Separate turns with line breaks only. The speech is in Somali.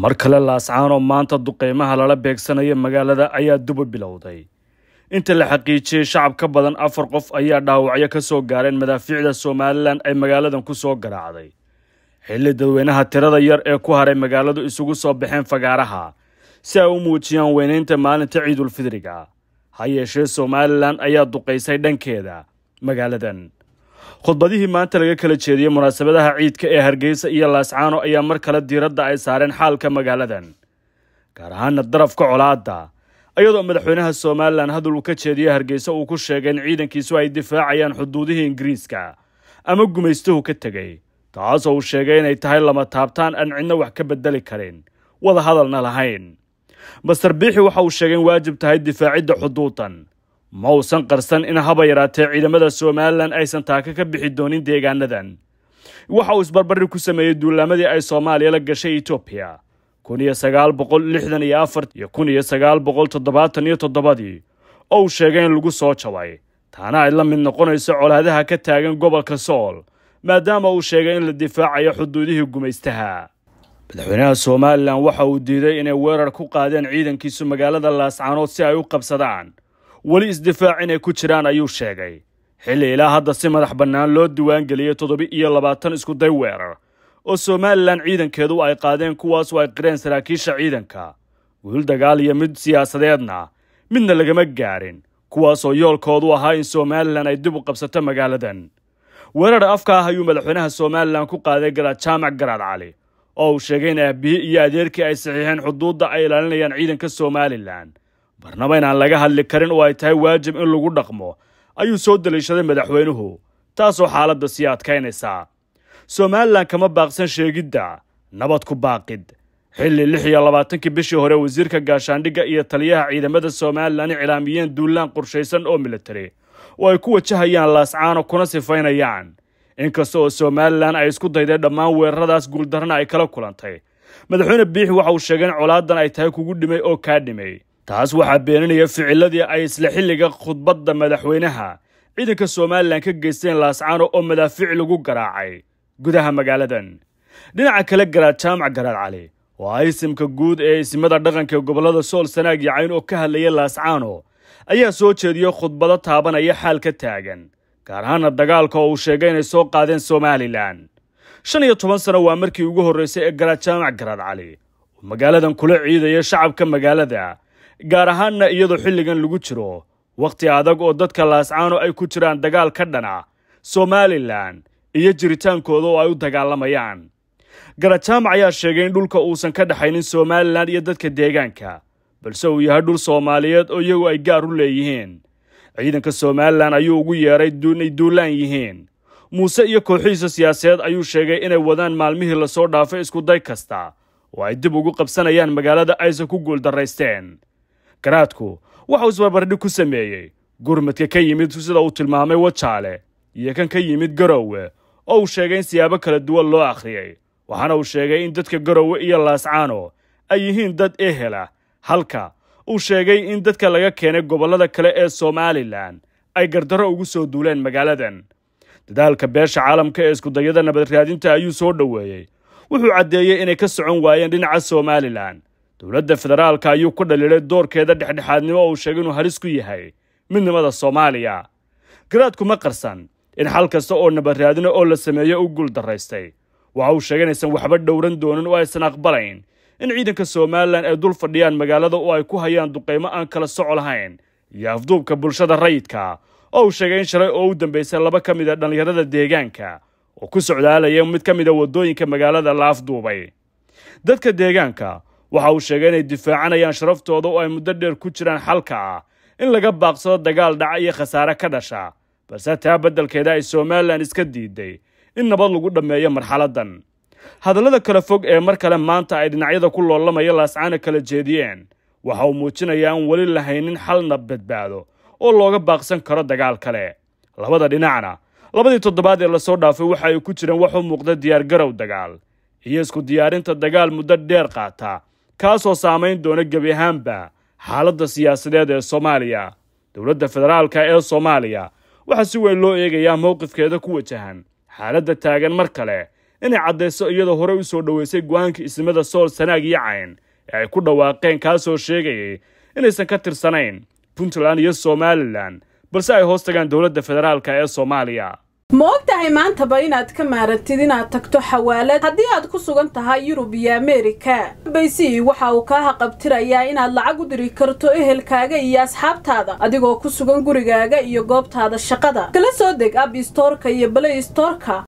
mar kale laascaan oo maanta duqeymaha lala beegsanaya magaalada ayaa duba bilowday. Inta la xaqiijiyey shacab ka badan afar qof ayaa dhaawacyo ka soo gaareen madaafiicda somalilan ay magaaladan ku soo garaacday. Xilli dadweynaha tirada yar ee ku haray magaaladu isugu soo baxeen fagaaraha si ay u muujiyaan weynaynta maalinta ciidulfidriga ha yeeshee somalilan ayaa duqaysay dhankeeda magaaladan khudbadihii maanta laga kala jeediyey munaasabadaha ciidka ee hargeysa iyo laascaano ayaa mar kale diiradda ay saareen xaalka magaaladan. Gaar ahaana darafka colaadda iyadoo madaxweynaha somalilan hadal uu ka jeediyey hargeysa uu ku sheegay in ciidankiisu ay difaacayaan xuduudihii ingiriiska ama gumaystuhu ka tegey taasoo uu sheegay inay tahay lama taabtaan aan cidna wax ka bedeli karin. Wada hadalna lahayn. Master biixi waxa uu sheegay in waajib tahay difaacidda xuduudan ma uusan qarsan in haba yaraatee ciidamada somalilan aysan taaka ka bixi doonin deegaanadan. Waxa uu isbarbardhig ku sameeyey duulaamadii ay soomaaliya la gashay etoobiya kun iyo sagaal boqol lixdan iyo afar kun iyo sagaal boqol toddobaatan iyo toddobadii oo uu sheegay in lagu soo jabay. Taana ay la mid noqonayso colaadaha ka taagan gobolka sool maadaama uu sheegay in la difaacayo xuduudihii gumaystaha. Madaxweynaha somalilan waxa uu diiday inay weerar ku qaadeen ciidankiisu magaalada laascaanood si ay u qabsadaan weli isdifaac inay ku jiraan ayuu sheegay. Xilli ilaa hadda si madax bannaan loo diiwaangeliyey toddoba iyo labaatan iskuday weerar oo somalilan ciidankeedu ay qaadeen kuwaasoo ay qireen saraakiisha ciidanka. Guul dagaal iyo mid siyaasadeedna midna lagama gaarin kuwaasoo yoolkoodu ahaa in somalilan ay dib u qabsato magaaladan. Weerar afka ah ayuu madaxweynaha somalilan ku qaaday garaad jaamac garaad cali oo uu sheegay in aabbihi iyo adeerkii ay saxiixeen xuduudda ay ilaalinayaan ciidanka somalilan barnaba inaan laga hadli karin oo ay tahay waajib in lagu dhaqmo. Ayuu soo daliishaday madaxweynuhu taasoo xaaladda sii adkaynaysa. Somalilan kama baaqsan sheegidda nabad ku baaqid. Xilli lix iyo labaatankii bishii hore wasiirka gaashaandhigga iyo taliyaha ciidamada somalilan iclaamiyeen duulaan qorshaysan oo militari oo ay ku wajahayaan laascaano kuna sifaynayaan. Inkasta oo somalilan ay isku dayday dhammaan weeraradaas guuldarrana ay kala kulantay. Madaxweyne biixi waxa uu sheegay in colaadan ay tahay kugu dhimay oo kaa dhimay taas waxaa beeninaya ficiladii ay isla xilliga khudbadda madaxweynaha. Ciidanka somalilan ka geysteen laascaano oo madaafiic lagu garaacay gudaha magaaladan. Dhinaca kale garaad jaamac garaad cali oo isimka guud ee isimada dhaqanka gobollada sool sanaag iyo cayn oo ka hadlaya laascaano ayaa soo jeediyey khudbado taabanaya xaal ka taagan gaar ahaana dagaalka oo uu sheegay inay soo qaadeen somalilan. Shan iyo toban sano waa markii ugu horreysay ee garaad jaamac garaad cali oo magaaladan kula ciidaya shacabka magaalada gaar ahaanna iyadoo xilligan lagu jiro. Wakhti adag oo dadka laascaano ay ku jiraan dagaal ka dhana somalilan iyo jiritaankooda oo ay u dagaalamayaan. Garajaamac ayaa sheegay in dhulka uusan ka dhexaynin somalilan iyo dadka deegaanka balse uu yahay dhul soomaaliyeed oo iyagu ay gaar u leeyihiin. Ciidanka somalilan ayuu ugu yeedhay inay duulaan yihiin. Muuse iyo kooxihiisa siyaasadeed ayuu sheegay inay wadaan maalmihii la soo dhaafay iskuday kasta oo ay dib ugu qabsanayaan magaalada aysan ku guuldaraysteen garaadku waxauu isbarbardhig ku sameeyey. Gurmadka ka yimid sida uu tilmaamay wajaale iyo kan ka yimid garowe oo uu sheegay in siyaabo kala duwan loo akhriyey waxaana uu sheegay in dadka garowe iyo laascaano ay yihiin dad ehela halka uu sheegay in dadka laga keenay gobollada kale ee somalilan ay gardarro ugu soo duuleen magaaladan. Dadaalka beesha caalamka ee iskudayada nabadraadinta ayuu soo dhoweeyey. Wuxuu caddeeyey inay ka socon waayeen dhinaca somalilan dowladda federaalka ayuu ku dhaliilay doorkeeda dhexdhexaadnimo uu sheegay inuu halis ku yahay midnimada soomaaliya. Garaadku ma qarsan in xal kasta oo nabadraadina oo la sameeyo u guuldaraystay waxa uu sheegay inaysan waxba dhowran doonin oo aysan aqbalayn in ciidanka somalilan ay dul fadhiyaan magaalada oo ay ku hayaan duqaymo aan kala soco lahayn iyo afduubka bulshada rayidka oo uu sheegay in shalay oo u dambaysay laba ka mid a dhallinyarada deegaanka oo ku socdaalaya mid ka mid a waddooyinka magaalada la afduubay. Dadka deegaanka waxa uu sheegay inay difaacanayaan sharaftooda oo ay muddo dheer ku jiraan xalka ah in laga baaqsado dagaal dhaca iyo khasaare ka dhasha. Balse taa beddelkeeda ay somalilan iska diiday in nabad lagu dhammeeyo marxaladdan hadallada kala fog ee mar kale maanta ay dhinacyada ku loolamaya laascaana kala jeediyeen. Waxa uu muujinayaa aan weli lahaynin xalna badbaado oo looga baaqsan karo dagaal kale. Labada dhinacna labadii toddobaad ee la soo dhaafay waxa ay ku jireen wax u muuqda diyaargarow dagaal. Iyo isku diyaarinta dagaal muddo dheer qaata kaasoo saamayn doona gebi ahaanba. Xaaladda siyaasadeed ee soomaaliya dowladda federaalka ee soomaaliya waxaa si weyn loo eegayaa mowqifkeeda ku wajahan. Xaaladda taagan mar kale inay caddayso iyadoo horey u soo dhoweysay go'aankii ismada sool sanaag iyo cayn ee ay ku dhawaaqeen kaasoo sheegayay inaysan ka tirsanayn puntland iyo somalilan balse ay hoos tagaan dowladda federaalka ee soomaaliya
ma og tahay maantaba inaad ka maarantid inaad tagto xawaalad? Haddii aad ku sugan tahay yurub iyo ameerika baysi waxa uu kaa haqabtirayaa inaad lacag u diri karto ehelkaaga iyo asxaabtaada adigoo ku sugan gurigaaga iyo goobtaada shaqada. Kala soo deg ab istoorka iyo balay istoorka